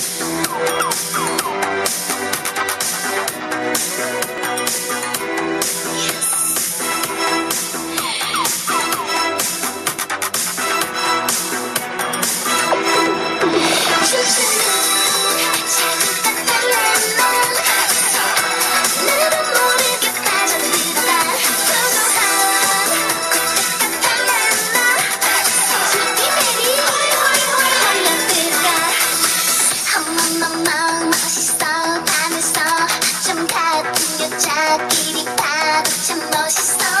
Música 멋있어. 밤에서 좀 같은 여자끼리 봐도 참 멋있어